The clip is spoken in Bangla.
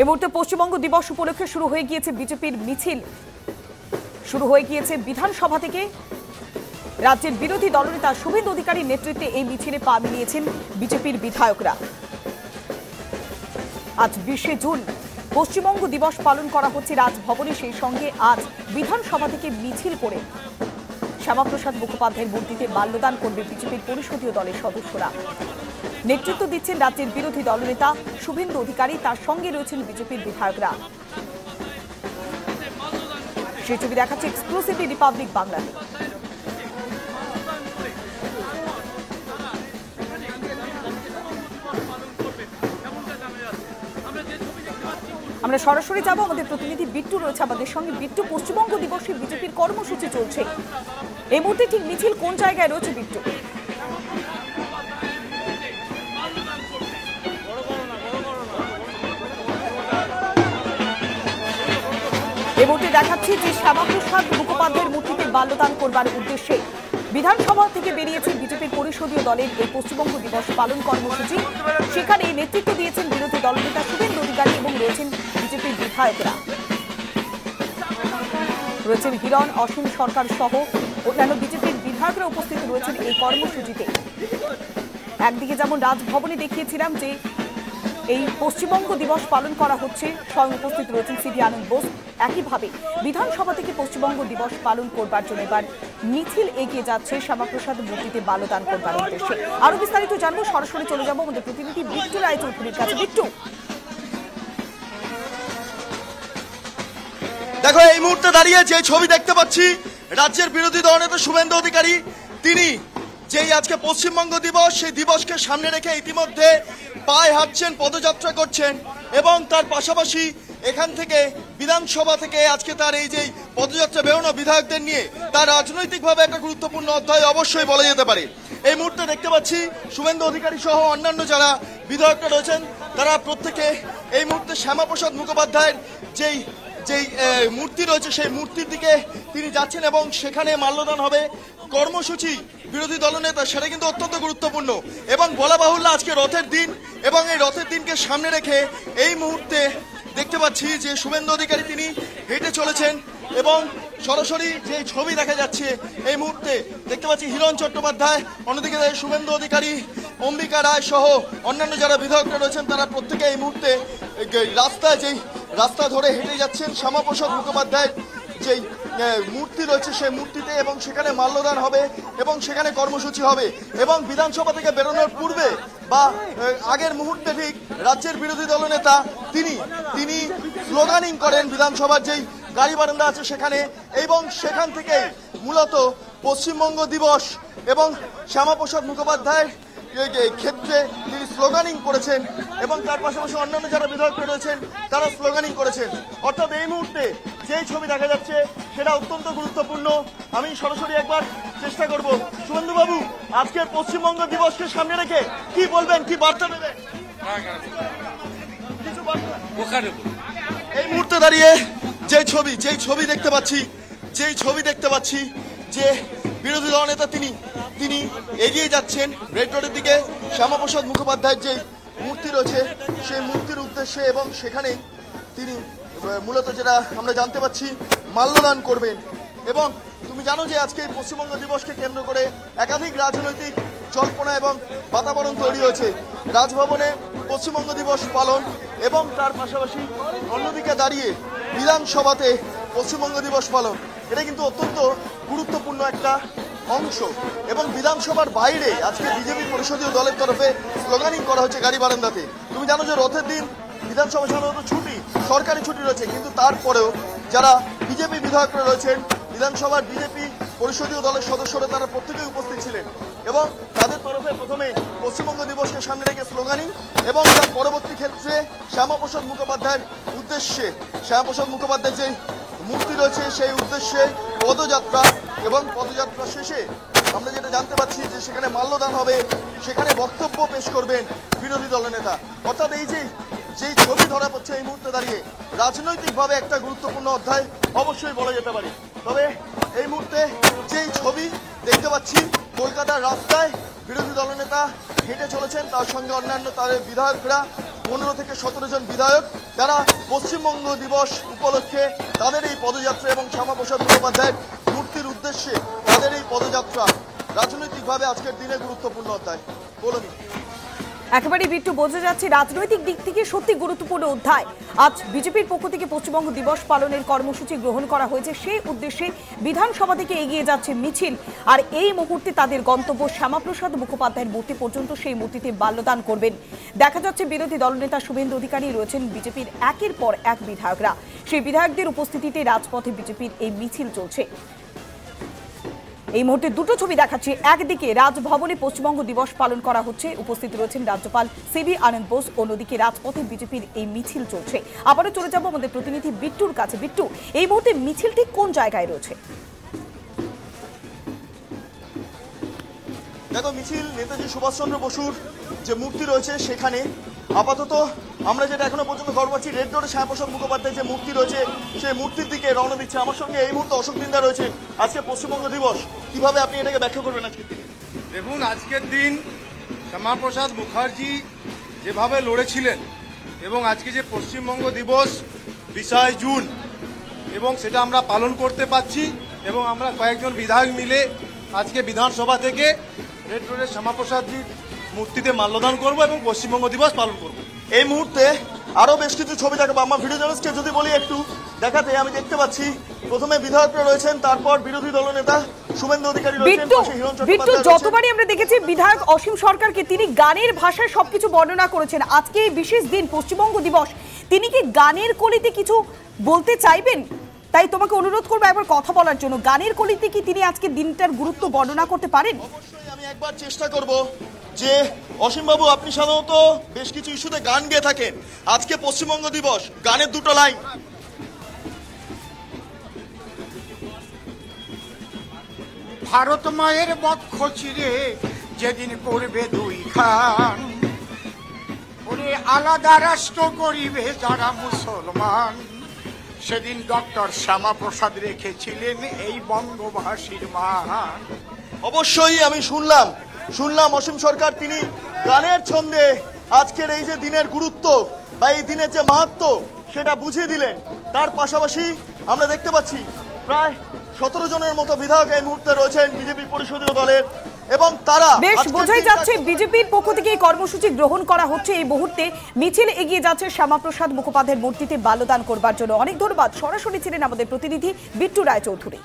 এই মুহূর্তে পশ্চিমবঙ্গ দিবস উপলক্ষে শুরু হয়ে গিয়েছে বিজেপির মিছিল। শুরু হয়ে গিয়েছে বিধানসভা থেকে। রাজ্যের বিরোধী দলনেতা শুভেন্দু অধিকারীর নেতৃত্বে এই মিছিলে পা মিলিয়েছেন বিজেপির বিধায়করা। আজ বিশে জুন, পশ্চিমবঙ্গ দিবস পালন করা হচ্ছে রাজভবনে। সেই সঙ্গে আজ বিধানসভা থেকে মিছিল করে শ্যামাপ্রসাদ মুখোপাধ্যায়ের মূর্তিতে মাল্যদান করবে বিজেপির পরিষদীয় দলের সদস্যরা। নেতৃত্ব দিচ্ছেন রাজ্যের বিরোধী দলনেতা শুভেন্দু অধিকারী। তার সঙ্গে রয়েছেন বিজেপির বিধায়করা। সেই ছবি দেখাচ্ছে এক্সক্লুসিভলি রিপাবলিক বাংলাতে আমরা সরাসরি যাব, আমাদের প্রতিনিধি বিট্টু রয়েছে আমাদের সঙ্গে। বিট্টু, পশ্চিমবঙ্গ দিবসে বিজেপির কর্মসূচি চলছে। এই মুহূর্তে ঠিক মিছিল কোন জায়গায় রয়েছে বিট্টু? দেখাচ্ছি যে শ্যামাপ্রসাদ মুখোপাধ্যায়ের মূর্তিতে বাল্যদান করবার উদ্দেশ্যে বিধানসভা থেকে বেরিয়েছে বিজেপির পরিষদীয় দলের এই পশ্চিমবঙ্গ দিবস পালন কর্মসূচি। সেখানে নেতৃত্ব দিয়েছেন বিরোধী দলনেতা শুভেন্দু অধিকারী এবং রয়েছেন বিজেপির বিধায়করা। রয়েছেন হিরণ অসীম সরকার সহ অন্যান্য বিজেপির বিধায়করা উপস্থিত রয়েছেন এই কর্মসূচিতে। একদিকে যেমন রাজভবনে দেখিয়েছিলাম যে এই পশ্চিমবঙ্গ দিবস পালন করা হচ্ছে। স্বয়ং উপস্থিত রয়েছেন সিডি আনন্দ বোস। একইভাবে বিধানসভা থেকে পশ্চিমবঙ্গ দিবস পালন করবার জন্য এবার মিছিল এগিয়ে যাচ্ছে শ্যামাপ্রসাদ মূর্তিতে বালদান করবার উদ্দেশ্যে। আরও বিস্তারিত জানব, সরাসরি চলে যাব আমাদের প্রতিনিধি বিট্টু রায়চৌধুরীর কাছে। বিট্টু। দেখো, এই মুহূর্তে দাঁড়িয়ে যে ছবি দেখতে পাচ্ছি, রাজ্যের বিরোধী দলনেতা শুভেন্দু অধিকারী, তিনি যেই আজকে পশ্চিমবঙ্গ দিবস, সেই দিবসকে সামনে রেখে ইতিমধ্যে পায়ে হাঁটছেন, পদযাত্রা করছেন এবং তার পাশাপাশি এখান থেকে বিধানসভা থেকে আজকে তার এই যে পদযাত্রা বেরোনো বিধায়কদের নিয়ে তার রাজনৈতিকভাবে একটা গুরুত্বপূর্ণ অধ্যায় অবশ্যই বলা যেতে পারে। এই মুহূর্তে দেখতে পাচ্ছি শুভেন্দু অধিকারী সহ অন্যান্য যারা বিধায়করা রয়েছেন, তারা প্রত্যেকে এই মুহূর্তে শ্যামাপ্রসাদ মুখোপাধ্যায়ের যেই যেই মূর্তি রয়েছে, সেই মূর্তির দিকে তিনি যাচ্ছেন এবং সেখানে মাল্যদান হবে। কর্মসূচি বিরোধী দলনেতা সেটা কিন্তু অত্যন্ত গুরুত্বপূর্ণ। এবং বলা বাহুল্য আজকে রথের দিন এবং এই রথের দিনকে সামনে রেখে এই মুহূর্তে দেখতে পাচ্ছি যে শুভেন্দু অধিকারী তিনি হেঁটে চলেছেন এবং সরাসরি যে ছবি দেখা যাচ্ছে এই মুহূর্তে দেখতে পাচ্ছি হিরণ চট্টোপাধ্যায়, অন্যদিকে শুভেন্দু অধিকারী, অম্বিকা রায় সহ অন্যান্য যারা বিধায়করা রয়েছেন তারা প্রত্যেকে এই মুহূর্তে রাস্তায় যেই রাস্তা ধরে হেঁটে যাচ্ছেন শ্যামাপ্রসাদ মুখোপাধ্যায়ের যেই মূর্তি রয়েছে সেই মূর্তিতে এবং সেখানে মাল্যদান হবে এবং সেখানে কর্মসূচি হবে এবং বিধানসভা থেকে বেরোনোর পূর্বে বা আগের মুহূর্তে ঠিক রাজ্যের বিরোধী দলনেতা তিনি তিনি স্লোগানিং করেন বিধানসভার যেই গাড়ি বারান্দা আছে সেখানে এবং সেখান থেকে মূলত পশ্চিমবঙ্গ দিবস এবং শ্যামাপ্রসাদ মুখোপাধ্যায়ের ক্ষেত্রে তিনি স্লোগানিং করেছেন এবং তার পাশাপাশি অন্যান্য যারা বিধায়ক রয়েছেন তারা স্লোগানিং করেছেন। অর্থাৎ এই মুহূর্তে যেই ছবি দেখা যাচ্ছে সেটা অত্যন্ত গুরুত্বপূর্ণ। আমি সরাসরি একবার চেষ্টা করব। শুভেন্দু বাবু আজকের পশ্চিমবঙ্গ দিবসকে সামনে রেখে কি বলবেন কি বার্তা দেবেন? এই মুহূর্তে দাঁড়িয়ে যে ছবি যেই ছবি দেখতে পাচ্ছি যেই ছবি দেখতে পাচ্ছি যে বিরোধী দল নেতা তিনি তিনি এগিয়ে যাচ্ছেন রেড রোডের দিকে। শ্যামাপ্রসাদ মুখোপাধ্যায়ের যে মূর্তি রয়েছে সেই মূর্তির উদ্দেশ্যে এবং সেখানে তিনি মূলত যেটা আমরা জানতে পাচ্ছি, মাল্যদান করবেন। এবং তুমি জানো যে আজকে পশ্চিমবঙ্গ দিবসকে কেন্দ্র করে একাধিক রাজনৈতিক জল্পনা এবং বাতাবরণ তৈরি হয়েছে। রাজভবনে পশ্চিমবঙ্গ দিবস পালন এবং তার পাশাপাশি অন্যদিকে দাঁড়িয়ে বিধানসভাতে পশ্চিমবঙ্গ দিবস পালন। এটা কিন্তু অত্যন্ত গুরুত্বপূর্ণ একটা অংশ। এবং বিধানসভার বাইরে আজকে বিজেপি পরিষদীয় দলের তরফে স্লোগানিং করা হচ্ছে গাড়ি বারান্দাতে। তুমি জানো যে রথের দিন বিধানসভা সাধারণত ছুটি, সরকারি ছুটি রয়েছে, কিন্তু তারপরেও যারা বিজেপি বিধায়করা রয়েছেন, বিধানসভার বিজেপি পরিষদীয় দলের সদস্যরা তারা প্রত্যেকেই উপস্থিত ছিলেন এবং তাদের তরফে প্রথমে পশ্চিমবঙ্গ দিবসকে সামনে রেখে স্লোগানিং এবং তার পরবর্তী ক্ষেত্রে শ্যামাপ্রসাদ মুখোপাধ্যায়ের উদ্দেশ্যে, শ্যামাপ্রসাদ মুখোপাধ্যায়ের যে মূর্তি রয়েছে সেই উদ্দেশ্যে পদযাত্রা এবং পদযাত্রা শেষে আমরা যেটা জানতে পারছি যে সেখানে মাল্যদান হবে, সেখানে বক্তব্য পেশ করবেন বিরোধী দলনেতা অর্থাৎ এই যে যেই ছবি ধরা পড়ছে এই মুহূর্তে দাঁড়িয়ে, রাজনৈতিকভাবে একটা গুরুত্বপূর্ণ অধ্যায় অবশ্যই বলা যেতে পারে। তবে এই মুহূর্তে যেই ছবি দেখতে পাচ্ছি, কলকাতার রাস্তায় বিরোধী দলনেতা হেঁটে চলেছেন, তার সঙ্গে অন্যান্য তাদের বিধায়করা, পনেরো থেকে সতেরো জন বিধায়ক, যারা পশ্চিমবঙ্গ দিবস উপলক্ষে তাদের এই পদযাত্রা এবং শ্যামাপ্রসাদ মুখোপাধ্যায়ের মূর্তির উদ্দেশ্যে তাদের এই পদযাত্রা রাজনৈতিকভাবে আজকের দিনে গুরুত্বপূর্ণ অধ্যায়। বলুন। একেবারে বিট্টু, বোঝা যাচ্ছে রাজনৈতিক দিক থেকে সত্যি গুরুত্বপূর্ণ অধ্যায়। আজ বিজেপির পক্ষ থেকে পশ্চিমবঙ্গ দিবস পালনের কর্মসূচি গ্রহণ করা হয়েছে। সেই উদ্দেশ্যে বিধানসভা থেকে এগিয়ে যাচ্ছে মিছিল। আর এই মুহূর্তে তাদের গন্তব্য শ্যামাপ্রসাদ মুখোপাধ্যায়ের মূর্তি পর্যন্ত। সেই মূর্তিতে বাল্যদান করবেন। দেখা যাচ্ছে বিরোধী দলনেতা শুভেন্দু অধিকারী রয়েছেন বিজেপির একের পর এক বিধায়করা। সেই বিধায়কদের উপস্থিতিতে রাজপথে বিজেপির এই মিছিল চলছে। এই মুহূর্তে দুটো ছবি দেখাচ্ছি। একদিকে রাজভবনে পশ্চিমবঙ্গ দিবস পালন করা হচ্ছে। উপস্থিত রয়েছেন রাজ্যপাল সিবি আনন্দ বোস, অন্যদিকে রাজপথে বিজেপির এই মিছিল চলছে। আবারও চলে যাব আমাদের প্রতিনিধি বিট্টুর কাছে। বিট্টু, এই মুহূর্তে মিছিলটি কোন জায়গায় রয়েছে? দেখো, মিছিল, নেতাজি সুভাষচন্দ্র বসুর যে মূর্তি রয়েছে সেখানে। আপাতত আমরা যেটা এখনও পর্যন্ত খবর পাচ্ছি রেড রোডে শ্যামপ্রসাদ মুখোপাধ্যায় যে মূর্তি রয়েছে, সেই মূর্তির দিকে রওনা দিচ্ছে। আমার সঙ্গে এই মুহূর্তে অশোক দিন্দা রয়েছেন আজকে পশ্চিমবঙ্গ দিবস, কীভাবে আপনি এটাকে ব্যাখ্যা করবেন আজকে? দেখুন, আজকের দিন শ্যামাপ্রসাদ মুখার্জি যেভাবে লড়েছিলেন এবং আজকে যে পশ্চিমবঙ্গ দিবস বিশাই জুন, এবং সেটা আমরা পালন করতে পারছি এবং আমরা কয়েকজন বিধায়ক মিলে আজকে বিধানসভা থেকে রেড রোডের শ্যামাপ্রসাদজির মূর্তিতে মাল্যদান করব এবং পশ্চিমবঙ্গ দিবস পালন করব। এই মুহূর্তে আরও বেশ কিছু ছবি দেখাবো। আমার ভিডিও জার্নালিস্টকে যদি বলি একটু দেখাতে আমি দেখতে পাচ্ছি প্রথমে বিধায়করা রয়েছেন তারপর বিরোধী দলনেতা শুভেন্দু অধিকারী রয়েছেন বিট্টু পাশে হিরণ বিট্টু চট্টোপাধ্যায় রয়েছেন। যতবারই আমরা দেখেছি বিধায়ক অসীম সরকারকে তিনি গানের ভাষায় সবকিছু বর্ণনা করেছেন। আজকে এই বিশেষ দিন পশ্চিমবঙ্গ দিবস তিনি কি গানের কলিতে কিছু বলতে চাইবেন? তাই তোমাকে অনুরোধ করব একবার কথা বলার জন্য। গানের কলিতে কি তিনি আজকে দিনটার গুরুত্ব বর্ণনা করতে পারেন? একবার চেষ্টা করব যে অসীমবাবু, আপনি সাধারণত বেশ কিছু ইস্যুতে গান গেয়ে থাকেন। আজকে পশ্চিমবঙ্গ দিবস, গানের দুটো লাইন। ভারত মায়ের বক্ষ চিরে যেদিন করবে দুই খান। ওরে আলাদা রাষ্ট্র করিবে যারা মুসলমান। সেদিন ডক্টর শ্যামাপ্রসাদ রেখেছিলেন এই বঙ্গভাষীর মান। অবশ্যই আমি শুনলাম শুনলাম অসীম সরকার তিনি গানের ছন্দে আজকের এই যে দিনের গুরুত্ব বা এই দিনের যে মাহাত্ম সেটা বুঝিয়ে দিলেন। তার পাশাপাশি আমরা দেখতে পাচ্ছি প্রায় সতেরো জনের মতো বিধায়ক এই মুহূর্তে রয়েছেন বিজেপি পরিষদীয় দলের এবং তারা বেশ বোঝাই যাচ্ছে বিজেপির পক্ষ থেকে এই কর্মসূচি গ্রহণ করা হচ্ছে এই মুহূর্তে। মিছিল এগিয়ে যাচ্ছে শ্যামাপ্রসাদ মুখোপাধ্যায়ের মূর্তিতে বাল্যদান করবার জন্য। অনেক ধন্যবাদ। সরাসরি ছিলেন আমাদের প্রতিনিধি বিট্টু রায়চৌধুরী।